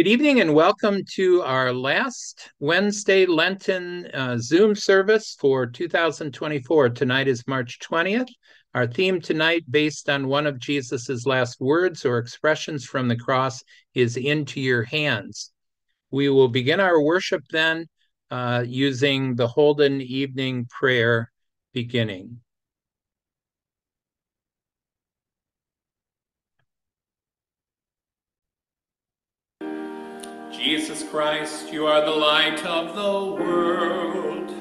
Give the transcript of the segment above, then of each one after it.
Good evening and welcome to our last Wednesday Lenten uh, Zoom service for 2024. Tonight is March 20th. Our theme tonight, based on one of Jesus's last words or expressions from the cross, is into your hands. We will begin our worship then uh, using the Holden evening prayer beginning. Jesus Christ, you are the light of the world,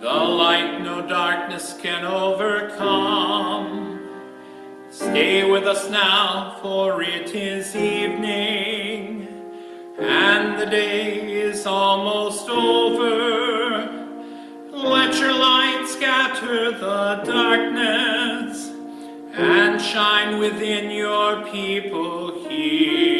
the light no darkness can overcome. Stay with us now, for it is evening, and the day is almost over. Let your light scatter the darkness, and shine within your people here.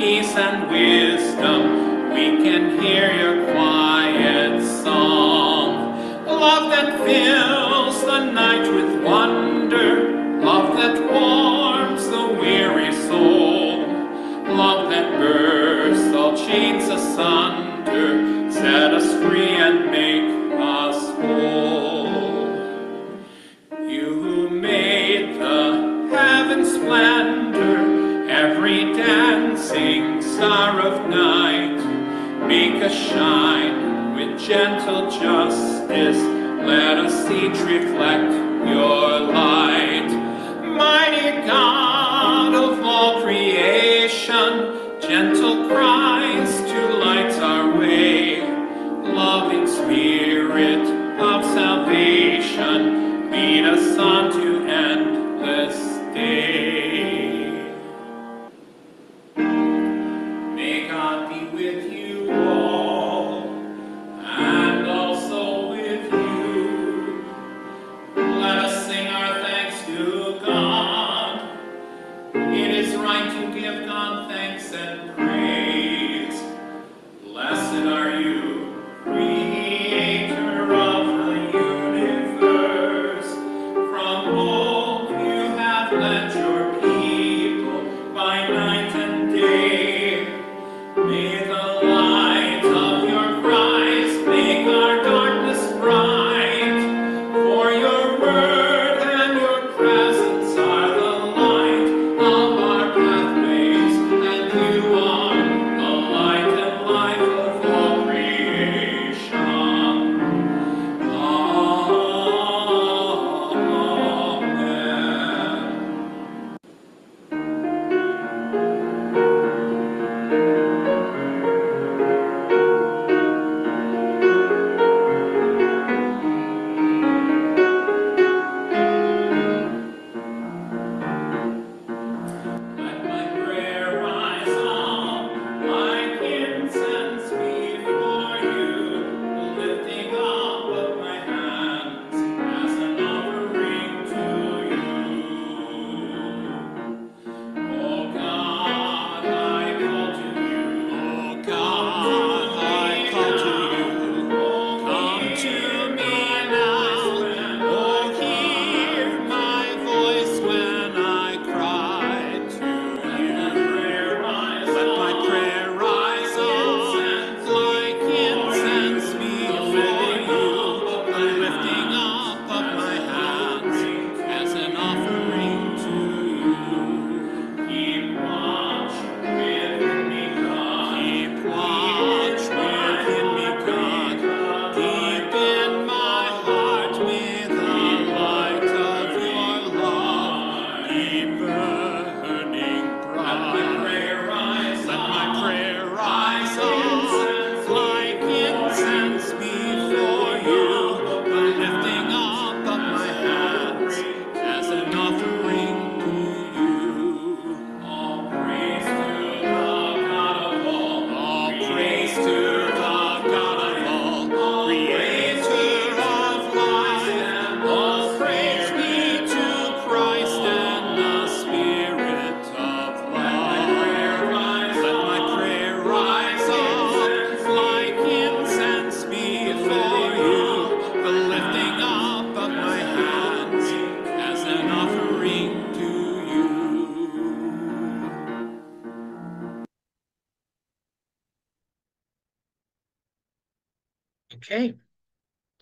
Peace and wisdom, we can hear your quiet song. Love that fills the night with wonder, love that warms the weary soul, love that bursts all chains asunder, set us free and shine with gentle justice. Let us each reflect your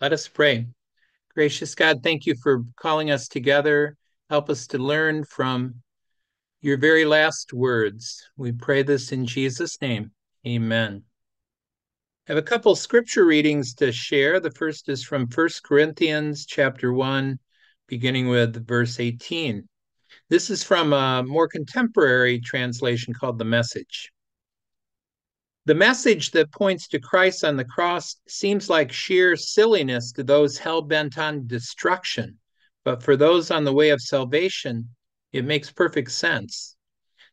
Let us pray. Gracious God, thank you for calling us together. Help us to learn from your very last words. We pray this in Jesus' name. Amen. I have a couple scripture readings to share. The first is from 1 Corinthians chapter 1, beginning with verse 18. This is from a more contemporary translation called The Message. The message that points to Christ on the cross seems like sheer silliness to those hell bent on destruction, but for those on the way of salvation, it makes perfect sense.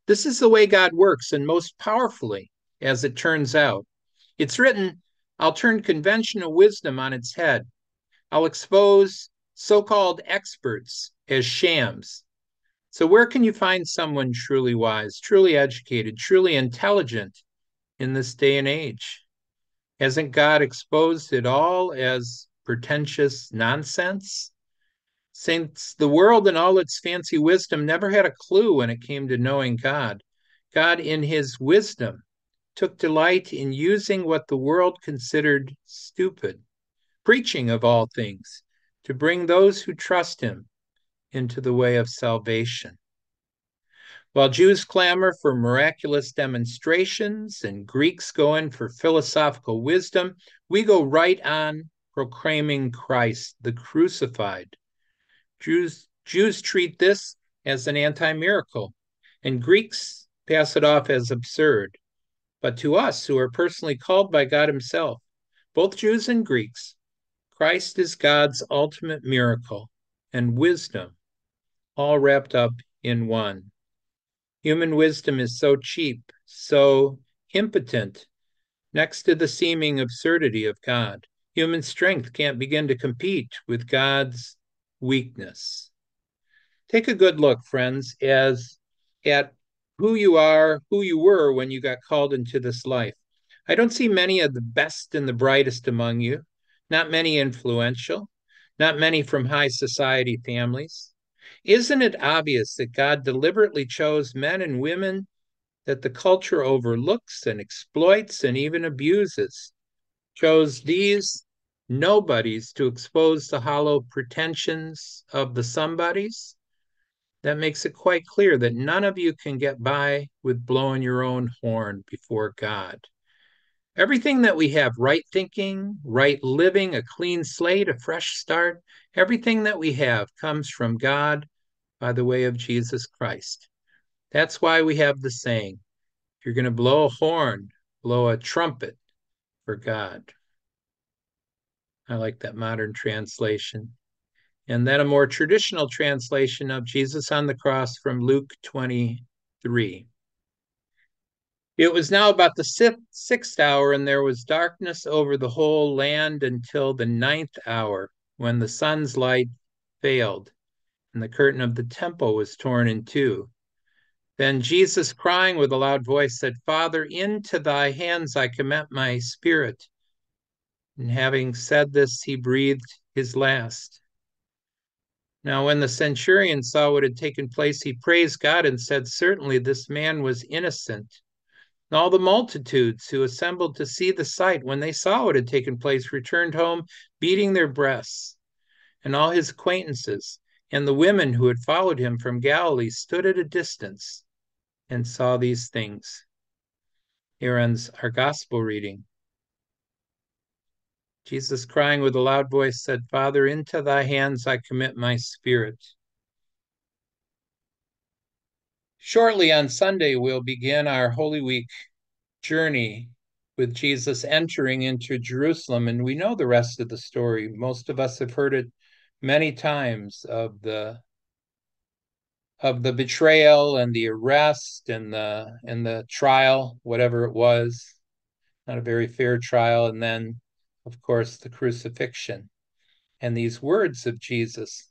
This is the way God works, and most powerfully, as it turns out. It's written, I'll turn conventional wisdom on its head. I'll expose so called experts as shams. So, where can you find someone truly wise, truly educated, truly intelligent? In this day and age? Hasn't God exposed it all as pretentious nonsense? Since the world and all its fancy wisdom never had a clue when it came to knowing God, God, in his wisdom, took delight in using what the world considered stupid, preaching of all things, to bring those who trust him into the way of salvation. While Jews clamor for miraculous demonstrations and Greeks go in for philosophical wisdom, we go right on proclaiming Christ, the crucified. Jews, Jews treat this as an anti miracle, and Greeks pass it off as absurd. But to us, who are personally called by God Himself, both Jews and Greeks, Christ is God's ultimate miracle and wisdom, all wrapped up in one. Human wisdom is so cheap, so impotent, next to the seeming absurdity of God. Human strength can't begin to compete with God's weakness. Take a good look, friends, as at who you are, who you were when you got called into this life. I don't see many of the best and the brightest among you, not many influential, not many from high society families. Isn't it obvious that God deliberately chose men and women that the culture overlooks and exploits and even abuses? Chose these nobodies to expose the hollow pretensions of the somebodies? That makes it quite clear that none of you can get by with blowing your own horn before God. Everything that we have right thinking, right living, a clean slate, a fresh start everything that we have comes from God by the way of Jesus Christ. That's why we have the saying if you're going to blow a horn, blow a trumpet for God. I like that modern translation. And then a more traditional translation of Jesus on the cross from Luke 23. It was now about the sixth hour, and there was darkness over the whole land until the ninth hour, when the sun's light failed, and the curtain of the temple was torn in two. Then Jesus, crying with a loud voice, said, Father, into thy hands I commit my spirit. And having said this, he breathed his last. Now, when the centurion saw what had taken place, he praised God and said, Certainly this man was innocent. And all the multitudes who assembled to see the sight, when they saw what had taken place, returned home, beating their breasts. And all his acquaintances and the women who had followed him from Galilee stood at a distance and saw these things. Here ends our gospel reading. Jesus, crying with a loud voice, said, Father, into thy hands I commit my spirit. Shortly on Sunday, we'll begin our Holy Week journey with Jesus entering into Jerusalem, and we know the rest of the story. Most of us have heard it many times of the of the betrayal and the arrest and the and the trial, whatever it was, not a very fair trial, and then, of course, the crucifixion. And these words of Jesus.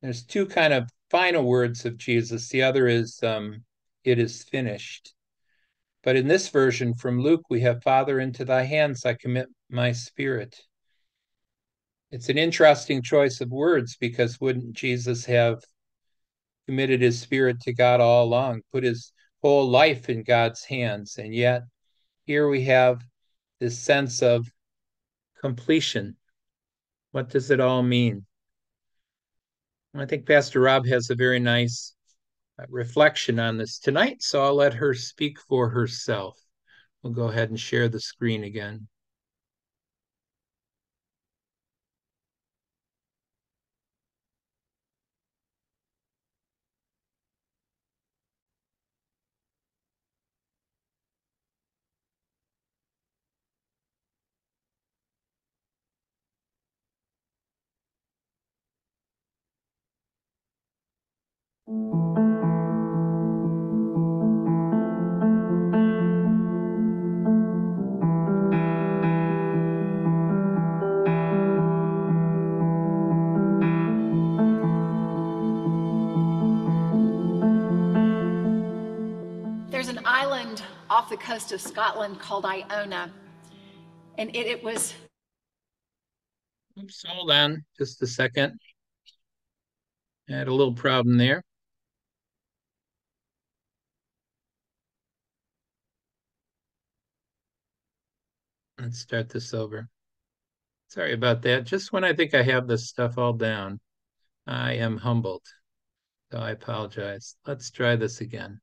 There's two kind of final words of Jesus. The other is, um, it is finished. But in this version from Luke, we have, Father, into thy hands I commit my spirit. It's an interesting choice of words because wouldn't Jesus have committed his spirit to God all along, put his whole life in God's hands? And yet, here we have this sense of completion. What does it all mean? I think Pastor Rob has a very nice uh, reflection on this tonight, so I'll let her speak for herself. We'll go ahead and share the screen again. Coast of Scotland called Iona, and it, it was Oops, hold on just a second. I Had a little problem there. Let's start this over. Sorry about that. Just when I think I have this stuff all down, I am humbled. So I apologize. Let's try this again.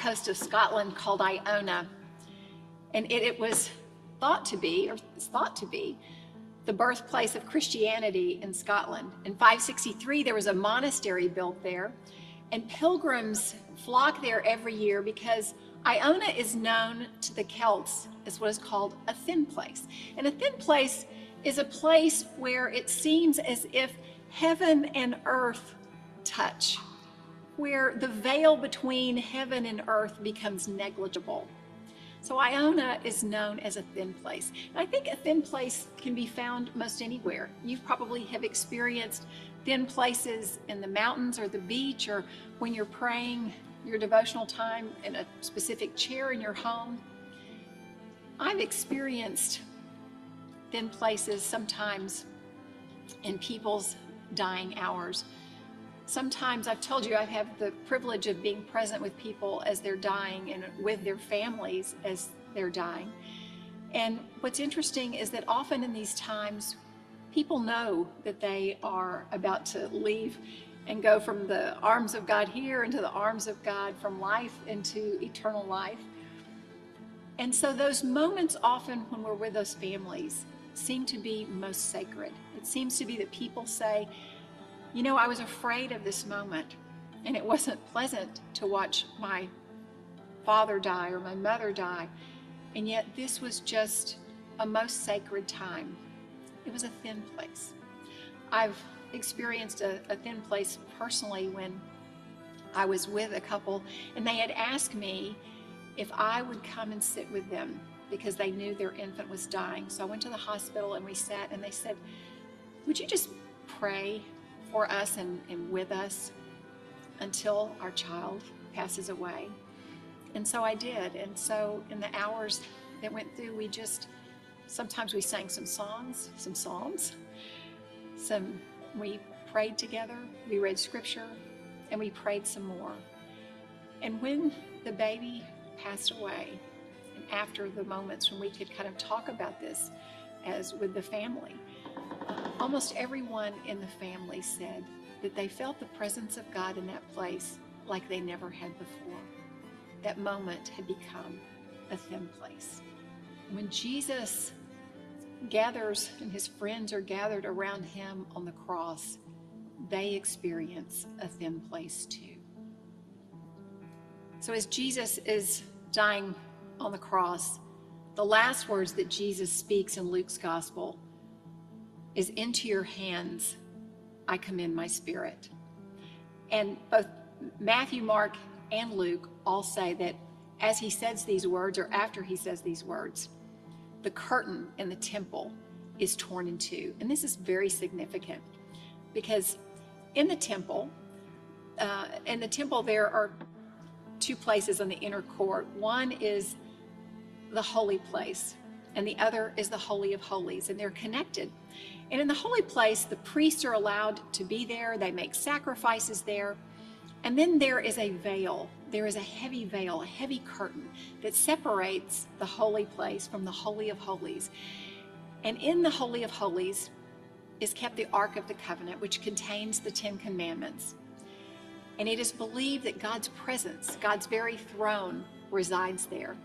Coast of Scotland called Iona, and it, it was thought to be, or is thought to be, the birthplace of Christianity in Scotland. In 563, there was a monastery built there, and pilgrims flock there every year because Iona is known to the Celts as what is called a thin place. And a thin place is a place where it seems as if heaven and earth touch, where the veil between heaven and earth becomes negligible. So Iona is known as a thin place. And I think a thin place can be found most anywhere. You probably have experienced thin places in the mountains or the beach or when you're praying your devotional time in a specific chair in your home. I've experienced thin places sometimes in people's dying hours. Sometimes I've told you I have the privilege of being present with people as they're dying and with their families as they're dying. And what's interesting is that often in these times, people know that they are about to leave and go from the arms of God here into the arms of God, from life into eternal life. And so those moments often when we're with those families seem to be most sacred. It seems to be that people say, you know, I was afraid of this moment, and it wasn't pleasant to watch my father die or my mother die. And yet, this was just a most sacred time. It was a thin place. I've experienced a, a thin place personally when I was with a couple, and they had asked me if I would come and sit with them because they knew their infant was dying. So I went to the hospital and we sat, and they said, Would you just pray for us and, and with us until our child passes away. And so I did. And so in the hours that went through, we just sometimes we sang some songs, some psalms, some we prayed together, we read scripture, and we prayed some more. And when the baby passed away, and after the moments when we could kind of talk about this as with the family, Almost everyone in the family said that they felt the presence of God in that place like they never had before. That moment had become a thin place. When Jesus gathers and his friends are gathered around him on the cross, they experience a thin place too. So, as Jesus is dying on the cross, the last words that Jesus speaks in Luke's gospel is into your hands I commend my spirit. And both Matthew, Mark, and Luke all say that as he says these words or after he says these words, the curtain in the temple is torn in two. And this is very significant. because in the temple, uh, in the temple, there are two places on the inner court. One is the holy place, and the other is the Holy of Holies, and they're connected. And in the holy place, the priests are allowed to be there, they make sacrifices there. And then there is a veil. There is a heavy veil, a heavy curtain that separates the holy place from the Holy of Holies. And in the Holy of Holies is kept the Ark of the Covenant, which contains the Ten Commandments. And it is believed that God's presence, God's very throne, resides there.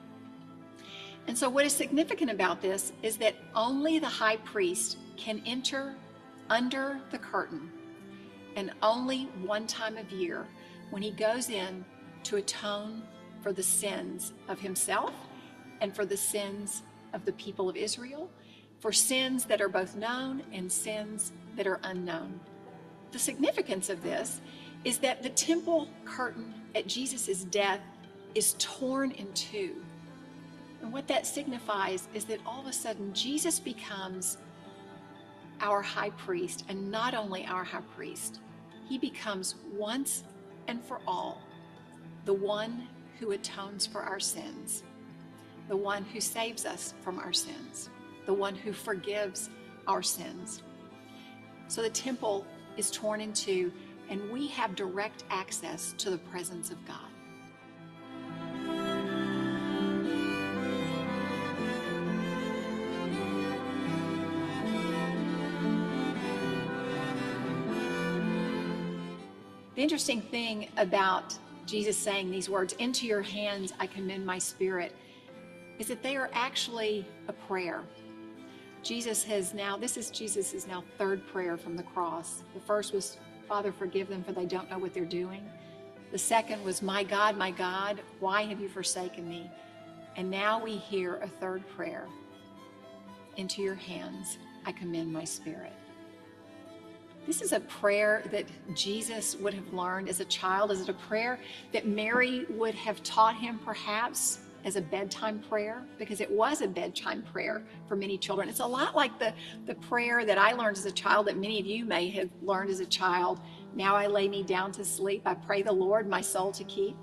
And so, what is significant about this is that only the high priest can enter under the curtain, and only one time of year when he goes in to atone for the sins of himself and for the sins of the people of Israel, for sins that are both known and sins that are unknown. The significance of this is that the temple curtain at Jesus' death is torn in two. And what that signifies is that all of a sudden Jesus becomes our high priest, and not only our high priest, he becomes once and for all the one who atones for our sins, the one who saves us from our sins, the one who forgives our sins. So the temple is torn in two, and we have direct access to the presence of God. Interesting thing about Jesus saying these words, Into your hands I commend my spirit, is that they are actually a prayer. Jesus has now, this is Jesus' now third prayer from the cross. The first was, Father, forgive them for they don't know what they're doing. The second was, My God, my God, why have you forsaken me? And now we hear a third prayer Into your hands I commend my spirit. This is a prayer that Jesus would have learned as a child. Is it a prayer that Mary would have taught him perhaps as a bedtime prayer? Because it was a bedtime prayer for many children. It's a lot like the, the prayer that I learned as a child that many of you may have learned as a child. Now I lay me down to sleep. I pray the Lord my soul to keep.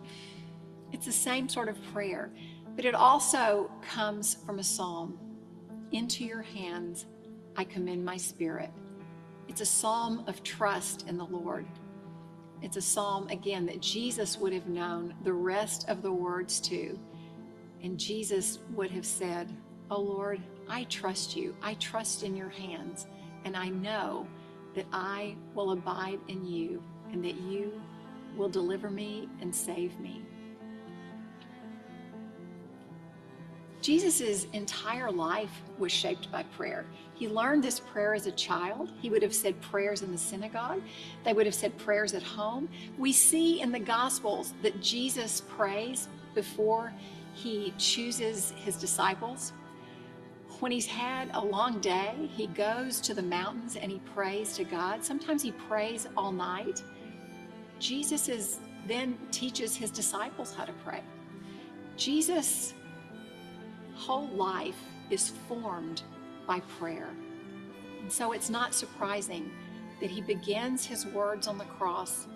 It's the same sort of prayer, but it also comes from a psalm. Into your hands I commend my spirit. It's a psalm of trust in the Lord. It's a psalm, again, that Jesus would have known the rest of the words to. And Jesus would have said, Oh Lord, I trust you. I trust in your hands. And I know that I will abide in you and that you will deliver me and save me. Jesus' entire life was shaped by prayer. He learned this prayer as a child. He would have said prayers in the synagogue, they would have said prayers at home. We see in the Gospels that Jesus prays before he chooses his disciples. When he's had a long day, he goes to the mountains and he prays to God. Sometimes he prays all night. Jesus is, then teaches his disciples how to pray. Jesus' whole life is formed by prayer. And so it's not surprising that he begins his words on the cross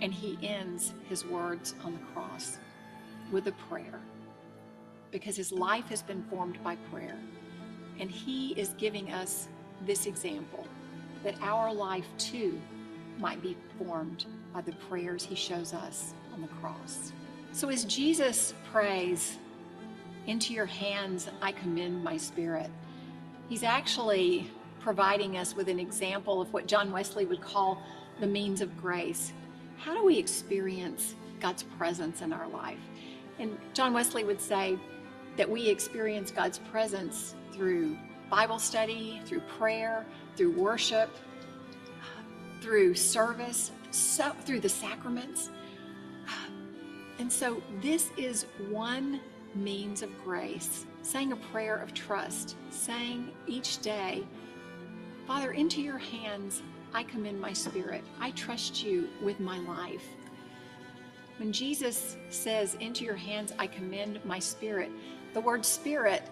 and he ends his words on the cross with a prayer because his life has been formed by prayer. And he is giving us this example that our life too might be formed by the prayers he shows us on the cross. So as Jesus prays, Into your hands I commend my spirit, he's actually providing us with an example of what John Wesley would call the means of grace. How do we experience God's presence in our life? And John Wesley would say that we experience God's presence through Bible study, through prayer, through worship, through service, so, through the sacraments. And so, this is one means of grace, saying a prayer of trust, saying each day, Father, into your hands I commend my spirit. I trust you with my life. When Jesus says, Into your hands I commend my spirit, the word spirit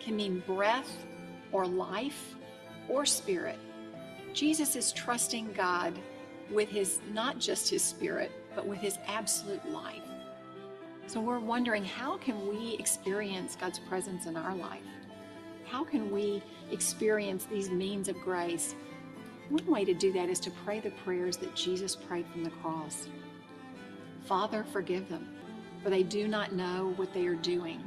can mean breath or life or spirit. Jesus is trusting God with his, not just his spirit, but with his absolute life. So we're wondering how can we experience God's presence in our life? How can we experience these means of grace? One way to do that is to pray the prayers that Jesus prayed from the cross. Father, forgive them, for they do not know what they are doing.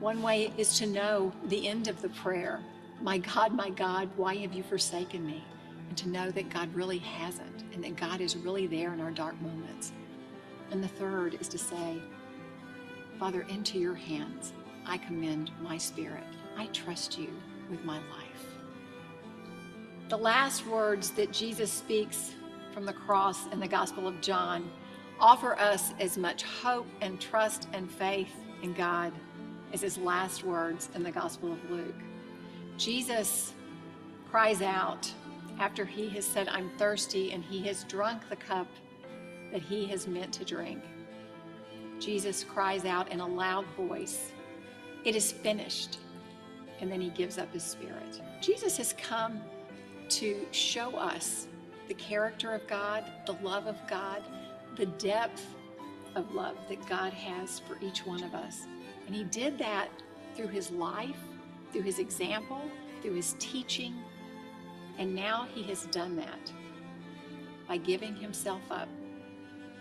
One way is to know the end of the prayer My God, my God, why have you forsaken me? And to know that God really hasn't, and that God is really there in our dark moments. And the third is to say, Father, into your hands I commend my spirit. I trust you with my life. The last words that Jesus speaks from the cross in the Gospel of John offer us as much hope and trust and faith in God as his last words in the Gospel of Luke. Jesus cries out after he has said, I'm thirsty, and he has drunk the cup that he has meant to drink. Jesus cries out in a loud voice, It is finished. And then he gives up his spirit. Jesus has come to show us the character of God, the love of God, the depth of love that God has for each one of us. And he did that through his life, through his example, through his teaching. And now he has done that by giving himself up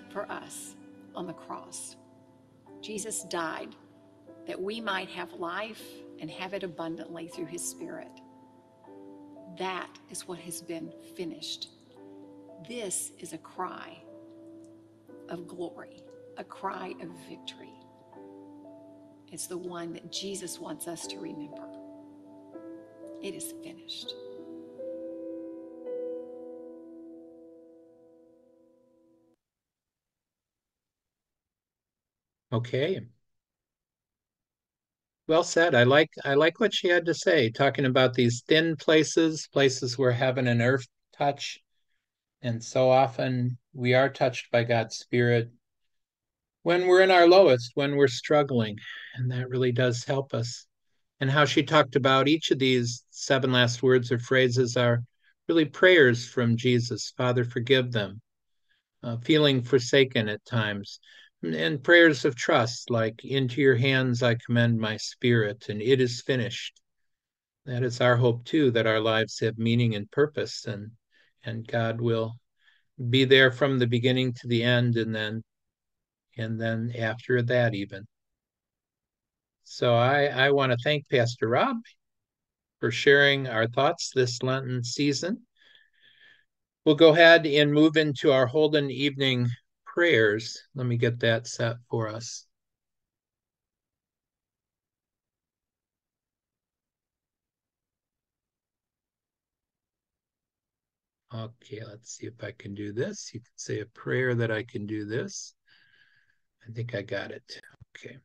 for us on the cross. Jesus died that we might have life and have it abundantly through his Spirit. That is what has been finished. This is a cry of glory, a cry of victory. It's the one that Jesus wants us to remember. It is finished. Okay. Well said. I like I like what she had to say, talking about these thin places, places where heaven and earth touch. And so often we are touched by God's Spirit when we're in our lowest, when we're struggling. And that really does help us. And how she talked about each of these seven last words or phrases are really prayers from Jesus. Father, forgive them. Uh, feeling forsaken at times, and prayers of trust like into your hands i commend my spirit and it is finished. That is our hope too that our lives have meaning and purpose and and god will be there from the beginning to the end and then and then after that even. So i i want to thank pastor rob for sharing our thoughts this lenten season. We'll go ahead and move into our holden evening prayers. Let me get that set for us. Okay, let's see if I can do this. You can say a prayer that I can do this. I think I got it. Okay.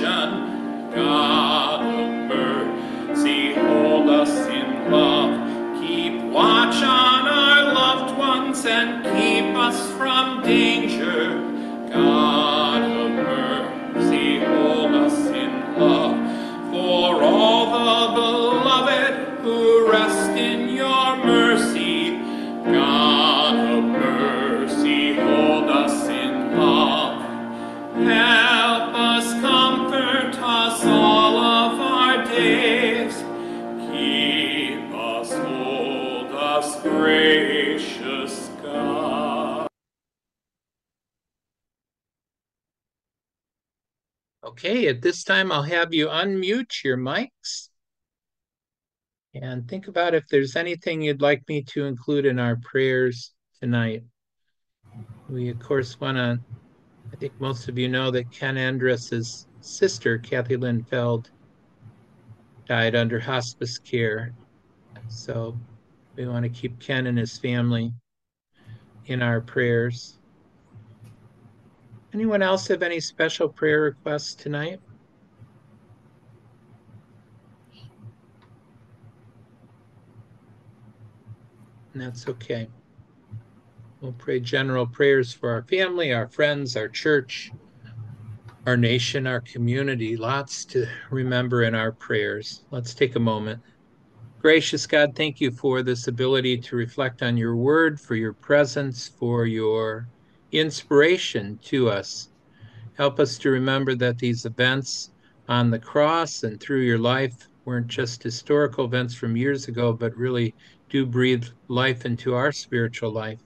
salvation. God of mercy, hold us in love. Keep watch on our loved ones and keep us from danger. At this time, I'll have you unmute your mics. And think about if there's anything you'd like me to include in our prayers tonight. We, of course, want to, I think most of you know that Ken Andress's sister, Kathy Lynn Feld, died under hospice care. So we want to keep Ken and his family in our prayers. Anyone else have any special prayer requests tonight? And that's okay. We'll pray general prayers for our family, our friends, our church, our nation, our community. Lots to remember in our prayers. Let's take a moment. Gracious God, thank you for this ability to reflect on your word, for your presence, for your inspiration to us. Help us to remember that these events on the cross and through your life weren't just historical events from years ago, but really do breathe life into our spiritual life.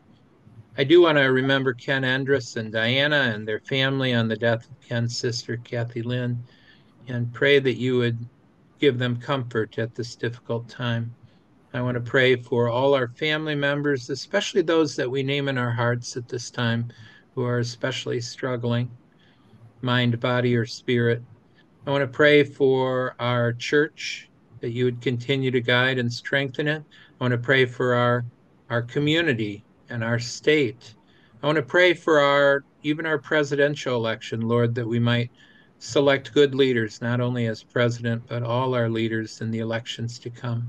I do want to remember Ken Andrus and Diana and their family on the death of Ken's sister, Kathy Lynn, and pray that you would give them comfort at this difficult time. I want to pray for all our family members, especially those that we name in our hearts at this time who are especially struggling, mind, body, or spirit. I want to pray for our church that you would continue to guide and strengthen it. I want to pray for our our community and our state. I want to pray for our even our presidential election, Lord, that we might select good leaders, not only as president, but all our leaders in the elections to come.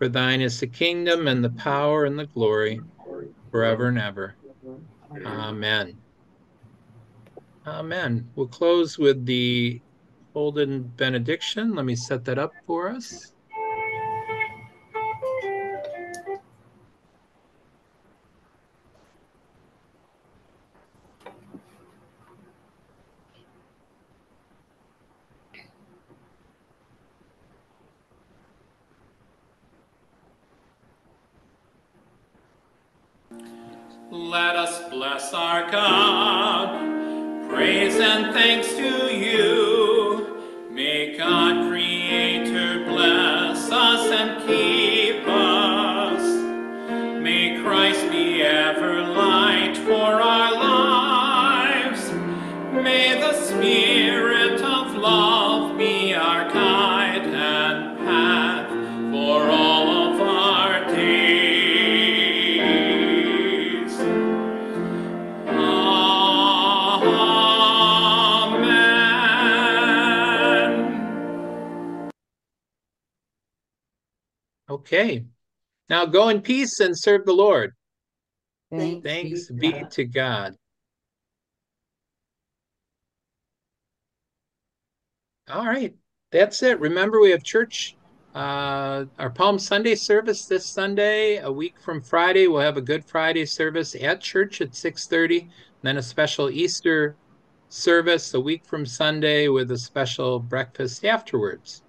For thine is the kingdom and the power and the glory forever and ever. Amen. Amen. We'll close with the Holden benediction. Let me set that up for us. Okay. Now go in peace and serve the Lord. Thanks, Thanks be God. to God. All right. That's it. Remember, we have church, uh, our Palm Sunday service this Sunday. A week from Friday, we'll have a Good Friday service at church at 6:30. Then a special Easter service a week from Sunday with a special breakfast afterwards.